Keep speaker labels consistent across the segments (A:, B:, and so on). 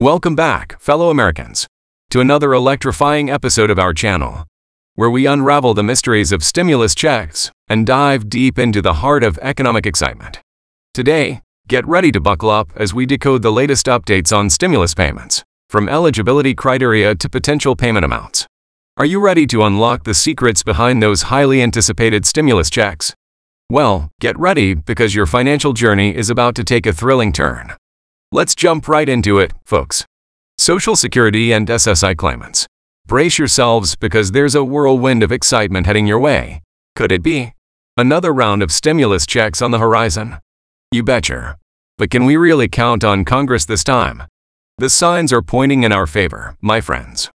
A: Welcome back, fellow Americans, to another electrifying episode of our channel, where we unravel the mysteries of stimulus checks and dive deep into the heart of economic excitement. Today, get ready to buckle up as we decode the latest updates on stimulus payments, from eligibility criteria to potential payment amounts. Are you ready to unlock the secrets behind those highly anticipated stimulus checks? Well, get ready because your financial journey is about to take a thrilling turn. Let's jump right into it, folks. Social Security and SSI claimants. Brace yourselves because there's a whirlwind of excitement heading your way. Could it be? Another round of stimulus checks on the horizon? You betcha. But can we really count on Congress this time? The signs are pointing in our favor, my friends.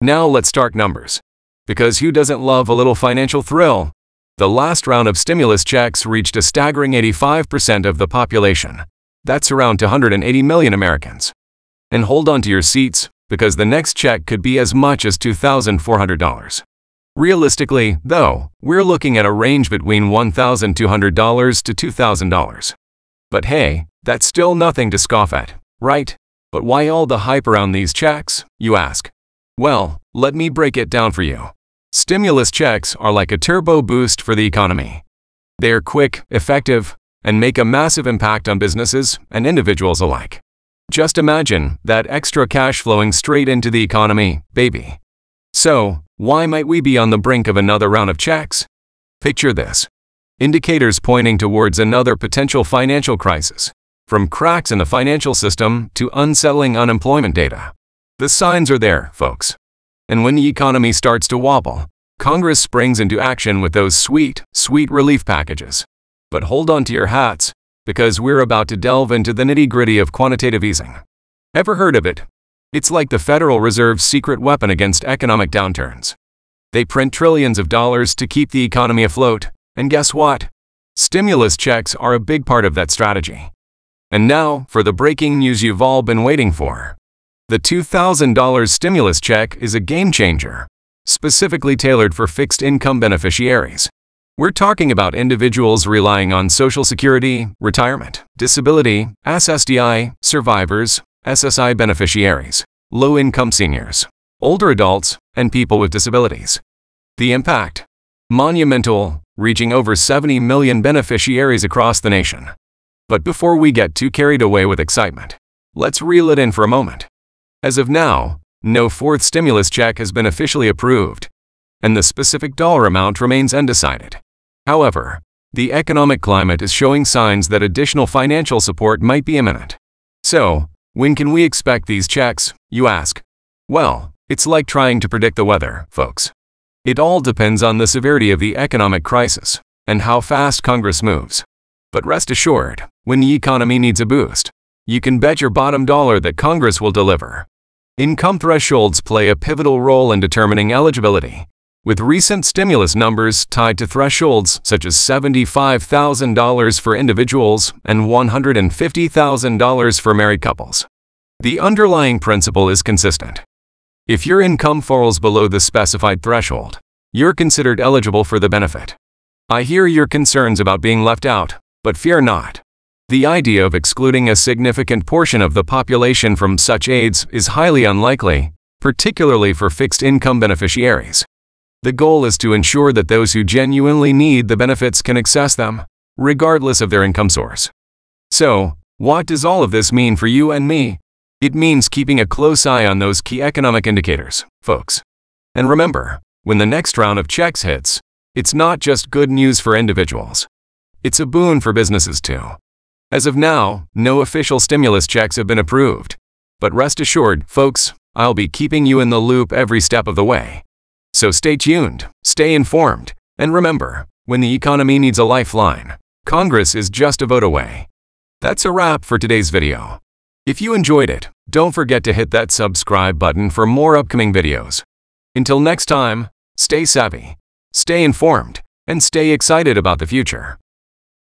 A: Now let's start numbers. Because who doesn't love a little financial thrill? The last round of stimulus checks reached a staggering 85% of the population, that's around 280 million Americans. And hold on to your seats, because the next check could be as much as $2,400. Realistically, though, we're looking at a range between $1,200 to $2,000. But hey, that's still nothing to scoff at, right? But why all the hype around these checks, you ask? Well, let me break it down for you. Stimulus checks are like a turbo boost for the economy. They are quick, effective, and make a massive impact on businesses and individuals alike. Just imagine that extra cash flowing straight into the economy, baby. So, why might we be on the brink of another round of checks? Picture this. Indicators pointing towards another potential financial crisis, from cracks in the financial system to unsettling unemployment data. The signs are there, folks. And when the economy starts to wobble, Congress springs into action with those sweet, sweet relief packages but hold on to your hats, because we're about to delve into the nitty gritty of quantitative easing. Ever heard of it? It's like the Federal Reserve's secret weapon against economic downturns. They print trillions of dollars to keep the economy afloat, and guess what? Stimulus checks are a big part of that strategy. And now, for the breaking news you've all been waiting for. The $2,000 stimulus check is a game changer, specifically tailored for fixed income beneficiaries. We're talking about individuals relying on Social Security, retirement, disability, SSDI, survivors, SSI beneficiaries, low-income seniors, older adults, and people with disabilities. The impact? Monumental, reaching over 70 million beneficiaries across the nation. But before we get too carried away with excitement, let's reel it in for a moment. As of now, no fourth stimulus check has been officially approved, and the specific dollar amount remains undecided. However, the economic climate is showing signs that additional financial support might be imminent. So, when can we expect these checks, you ask? Well, it's like trying to predict the weather, folks. It all depends on the severity of the economic crisis and how fast Congress moves. But rest assured, when the economy needs a boost, you can bet your bottom dollar that Congress will deliver. Income thresholds play a pivotal role in determining eligibility, with recent stimulus numbers tied to thresholds such as $75,000 for individuals and $150,000 for married couples. The underlying principle is consistent. If your income falls below the specified threshold, you're considered eligible for the benefit. I hear your concerns about being left out, but fear not. The idea of excluding a significant portion of the population from such aids is highly unlikely, particularly for fixed income beneficiaries. The goal is to ensure that those who genuinely need the benefits can access them, regardless of their income source. So, what does all of this mean for you and me? It means keeping a close eye on those key economic indicators, folks. And remember, when the next round of checks hits, it's not just good news for individuals. It's a boon for businesses too. As of now, no official stimulus checks have been approved. But rest assured, folks, I'll be keeping you in the loop every step of the way. So stay tuned, stay informed, and remember, when the economy needs a lifeline, Congress is just a vote away. That's a wrap for today's video. If you enjoyed it, don't forget to hit that subscribe button for more upcoming videos. Until next time, stay savvy, stay informed, and stay excited about the future.